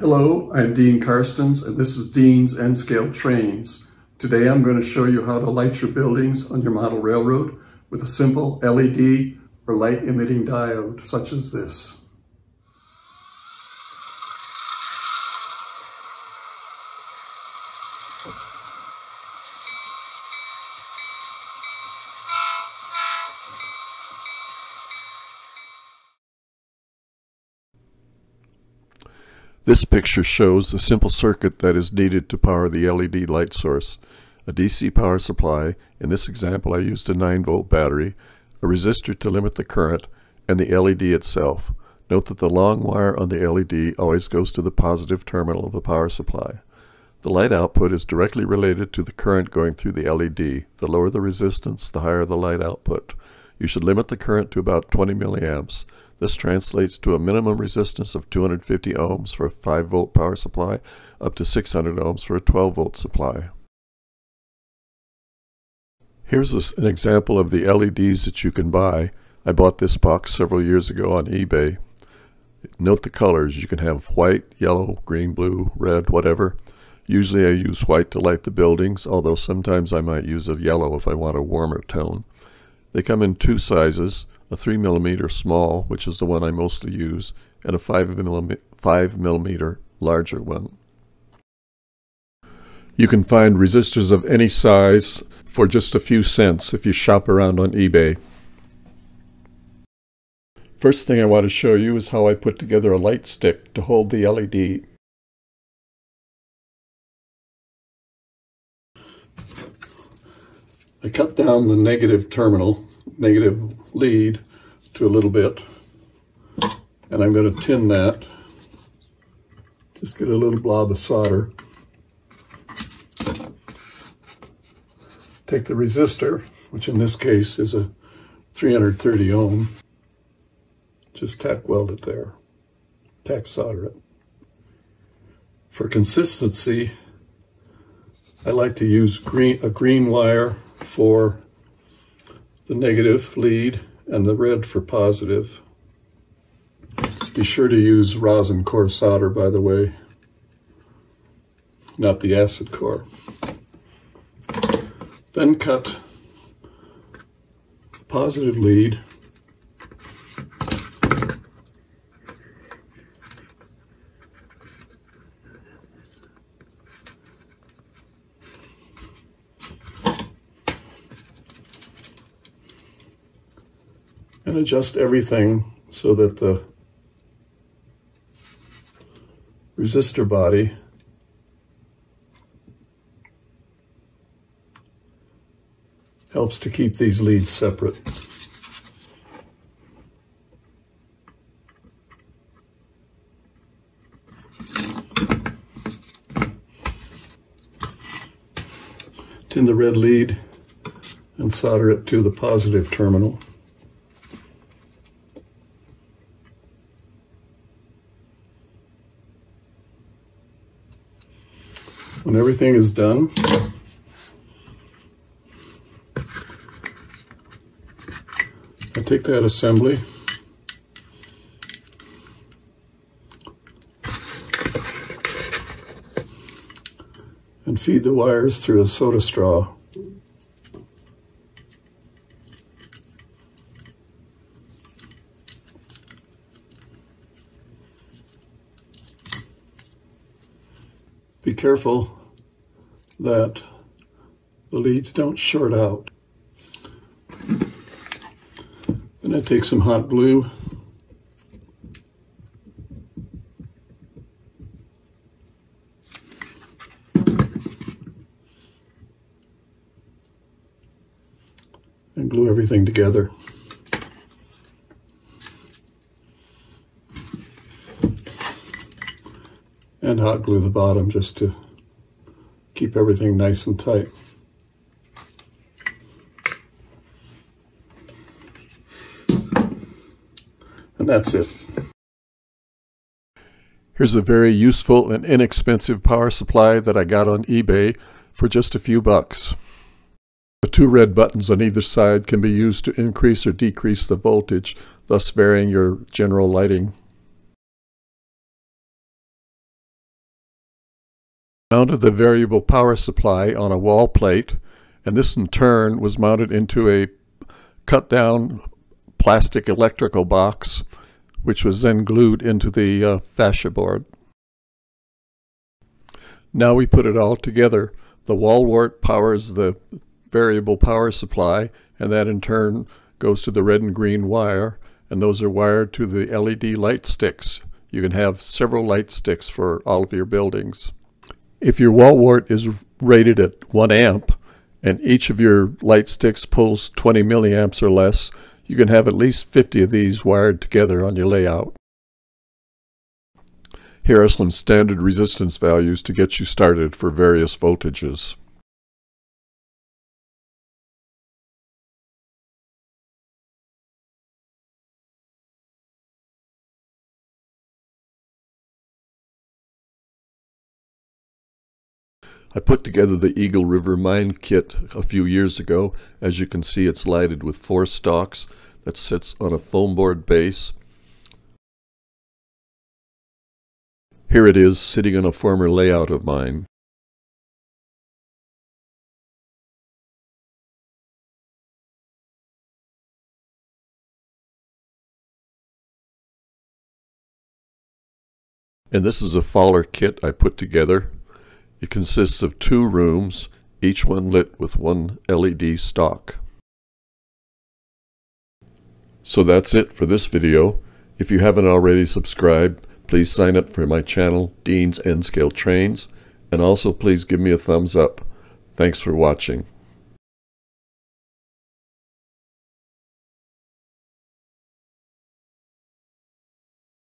Hello, I'm Dean Karstens and this is Dean's N-Scale Trains. Today I'm going to show you how to light your buildings on your model railroad with a simple LED or light emitting diode such as this. This picture shows the simple circuit that is needed to power the LED light source. A DC power supply, in this example I used a 9 volt battery, a resistor to limit the current, and the LED itself. Note that the long wire on the LED always goes to the positive terminal of the power supply. The light output is directly related to the current going through the LED. The lower the resistance, the higher the light output. You should limit the current to about 20 milliamps. This translates to a minimum resistance of 250 ohms for a 5 volt power supply, up to 600 ohms for a 12 volt supply. Here's an example of the LEDs that you can buy. I bought this box several years ago on eBay. Note the colors. You can have white, yellow, green, blue, red, whatever. Usually I use white to light the buildings, although sometimes I might use a yellow if I want a warmer tone. They come in two sizes, a 3 millimeter small, which is the one I mostly use, and a 5 millimeter, 5 millimeter larger one. You can find resistors of any size for just a few cents if you shop around on eBay. First thing I want to show you is how I put together a light stick to hold the LED. I cut down the negative terminal negative lead to a little bit. And I'm going to tin that. Just get a little blob of solder. Take the resistor, which in this case is a 330 ohm. Just tack weld it there. Tack solder it. For consistency, I like to use green a green wire for the negative lead and the red for positive. Be sure to use rosin core solder, by the way, not the acid core. Then cut positive lead and adjust everything so that the resistor body helps to keep these leads separate. Tin the red lead and solder it to the positive terminal. When everything is done, I take that assembly and feed the wires through a soda straw. Be careful that the leads don't short out. Then I take some hot glue and glue everything together. And hot glue the bottom just to keep everything nice and tight. And that's it. Here's a very useful and inexpensive power supply that I got on eBay for just a few bucks. The two red buttons on either side can be used to increase or decrease the voltage, thus varying your general lighting Mounted the variable power supply on a wall plate, and this in turn was mounted into a cut down plastic electrical box, which was then glued into the uh, fascia board. Now we put it all together. The wall wart powers the variable power supply, and that in turn goes to the red and green wire, and those are wired to the LED light sticks. You can have several light sticks for all of your buildings. If your wall wart is rated at 1 amp, and each of your light sticks pulls 20 milliamps or less, you can have at least 50 of these wired together on your layout. Here are some standard resistance values to get you started for various voltages. I put together the Eagle River Mine kit a few years ago. As you can see, it's lighted with four stalks that sits on a foam board base. Here it is sitting on a former layout of mine. And this is a Faller kit I put together. It consists of two rooms, each one lit with one LED stock. So that's it for this video. If you haven't already subscribed, please sign up for my channel, Dean's N-Scale Trains, and also please give me a thumbs up. Thanks for watching.